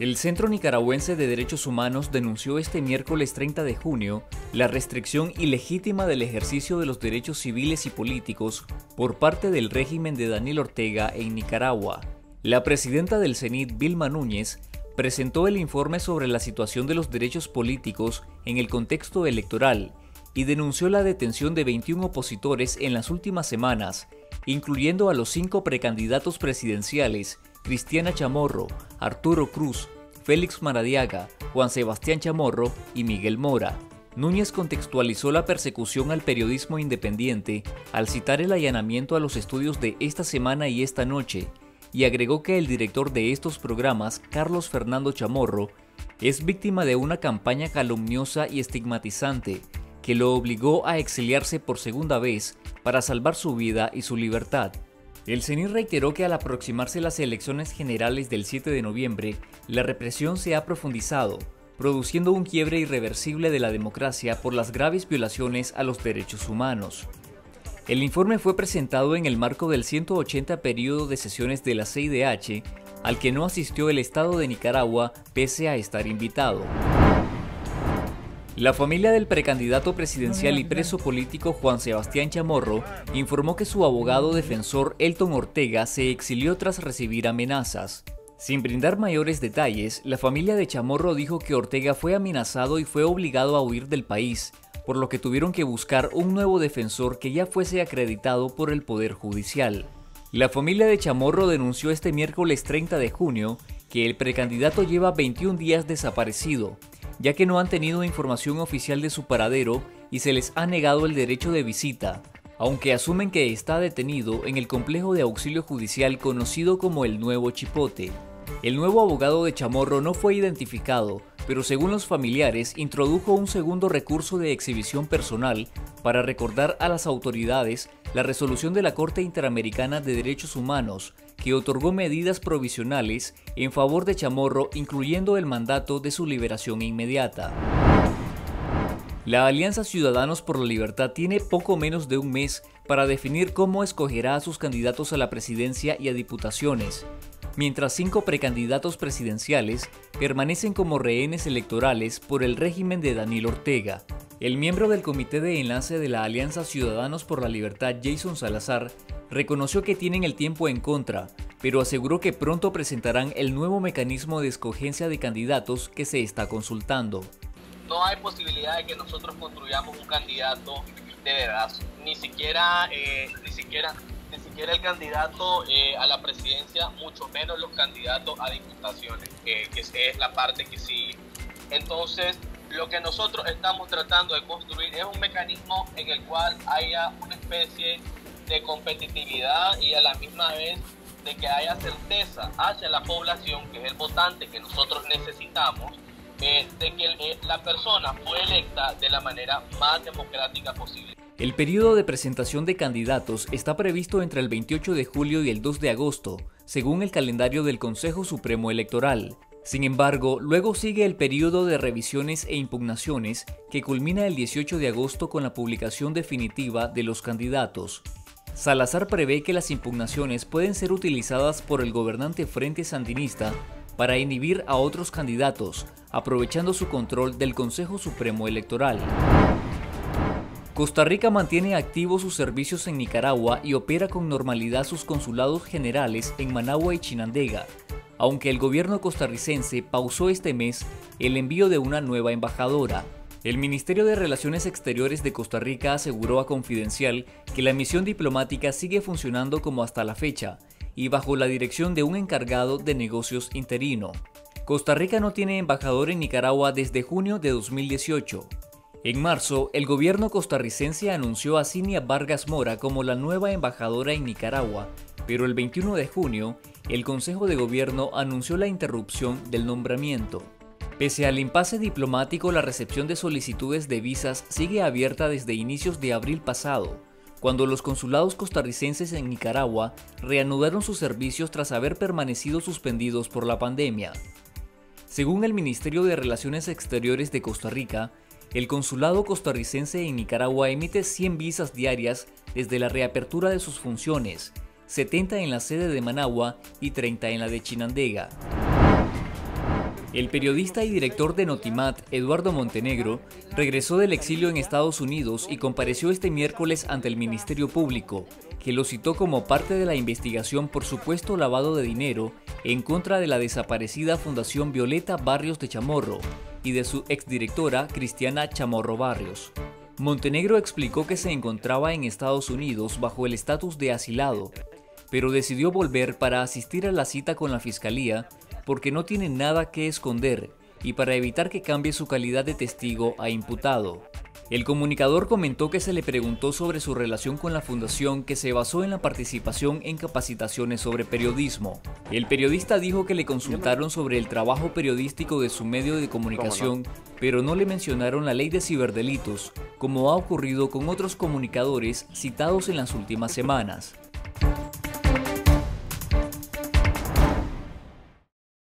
El Centro Nicaragüense de Derechos Humanos denunció este miércoles 30 de junio la restricción ilegítima del ejercicio de los derechos civiles y políticos por parte del régimen de Daniel Ortega en Nicaragua. La presidenta del CENIT, Vilma Núñez, presentó el informe sobre la situación de los derechos políticos en el contexto electoral y denunció la detención de 21 opositores en las últimas semanas, incluyendo a los cinco precandidatos presidenciales Cristiana Chamorro, Arturo Cruz, Félix Maradiaga, Juan Sebastián Chamorro y Miguel Mora. Núñez contextualizó la persecución al periodismo independiente al citar el allanamiento a los estudios de esta semana y esta noche, y agregó que el director de estos programas, Carlos Fernando Chamorro, es víctima de una campaña calumniosa y estigmatizante que lo obligó a exiliarse por segunda vez para salvar su vida y su libertad. El CENI reiteró que al aproximarse las elecciones generales del 7 de noviembre, la represión se ha profundizado, produciendo un quiebre irreversible de la democracia por las graves violaciones a los derechos humanos. El informe fue presentado en el marco del 180 periodo de sesiones de la CIDH, al que no asistió el Estado de Nicaragua pese a estar invitado. La familia del precandidato presidencial y preso político Juan Sebastián Chamorro informó que su abogado defensor Elton Ortega se exilió tras recibir amenazas. Sin brindar mayores detalles, la familia de Chamorro dijo que Ortega fue amenazado y fue obligado a huir del país, por lo que tuvieron que buscar un nuevo defensor que ya fuese acreditado por el Poder Judicial. La familia de Chamorro denunció este miércoles 30 de junio que el precandidato lleva 21 días desaparecido ya que no han tenido información oficial de su paradero y se les ha negado el derecho de visita, aunque asumen que está detenido en el complejo de auxilio judicial conocido como el Nuevo Chipote. El nuevo abogado de Chamorro no fue identificado, pero según los familiares introdujo un segundo recurso de exhibición personal para recordar a las autoridades la resolución de la Corte Interamericana de Derechos Humanos que otorgó medidas provisionales en favor de Chamorro incluyendo el mandato de su liberación inmediata. La Alianza Ciudadanos por la Libertad tiene poco menos de un mes para definir cómo escogerá a sus candidatos a la presidencia y a diputaciones, mientras cinco precandidatos presidenciales permanecen como rehenes electorales por el régimen de Daniel Ortega. El miembro del Comité de Enlace de la Alianza Ciudadanos por la Libertad, Jason Salazar, reconoció que tienen el tiempo en contra, pero aseguró que pronto presentarán el nuevo mecanismo de escogencia de candidatos que se está consultando. No hay posibilidad de que nosotros construyamos un candidato de verdad, ni siquiera, eh, ni siquiera ni siquiera el candidato eh, a la presidencia, mucho menos los candidatos a diputaciones, que es la parte que sí. Entonces, lo que nosotros estamos tratando de construir es un mecanismo en el cual haya una especie de competitividad y a la misma vez de que haya certeza hacia la población, que es el votante que nosotros necesitamos, eh, de que eh, la persona fue electa de la manera más democrática posible. El periodo de presentación de candidatos está previsto entre el 28 de julio y el 2 de agosto, según el calendario del Consejo Supremo Electoral. Sin embargo, luego sigue el periodo de revisiones e impugnaciones que culmina el 18 de agosto con la publicación definitiva de los candidatos. Salazar prevé que las impugnaciones pueden ser utilizadas por el gobernante Frente Sandinista para inhibir a otros candidatos, aprovechando su control del Consejo Supremo Electoral. Costa Rica mantiene activos sus servicios en Nicaragua y opera con normalidad sus consulados generales en Managua y Chinandega, aunque el gobierno costarricense pausó este mes el envío de una nueva embajadora. El Ministerio de Relaciones Exteriores de Costa Rica aseguró a Confidencial que la misión diplomática sigue funcionando como hasta la fecha y bajo la dirección de un encargado de negocios interino. Costa Rica no tiene embajador en Nicaragua desde junio de 2018. En marzo, el gobierno costarricense anunció a Cinia Vargas Mora como la nueva embajadora en Nicaragua, pero el 21 de junio, el Consejo de Gobierno anunció la interrupción del nombramiento. Pese al impasse diplomático, la recepción de solicitudes de visas sigue abierta desde inicios de abril pasado, cuando los consulados costarricenses en Nicaragua reanudaron sus servicios tras haber permanecido suspendidos por la pandemia. Según el Ministerio de Relaciones Exteriores de Costa Rica, el consulado costarricense en Nicaragua emite 100 visas diarias desde la reapertura de sus funciones, 70 en la sede de Managua y 30 en la de Chinandega. El periodista y director de Notimat, Eduardo Montenegro, regresó del exilio en Estados Unidos y compareció este miércoles ante el Ministerio Público, que lo citó como parte de la investigación por supuesto lavado de dinero en contra de la desaparecida Fundación Violeta Barrios de Chamorro y de su exdirectora Cristiana Chamorro Barrios. Montenegro explicó que se encontraba en Estados Unidos bajo el estatus de asilado, pero decidió volver para asistir a la cita con la Fiscalía porque no tiene nada que esconder y para evitar que cambie su calidad de testigo a imputado. El comunicador comentó que se le preguntó sobre su relación con la fundación que se basó en la participación en capacitaciones sobre periodismo. El periodista dijo que le consultaron sobre el trabajo periodístico de su medio de comunicación, pero no le mencionaron la ley de ciberdelitos, como ha ocurrido con otros comunicadores citados en las últimas semanas.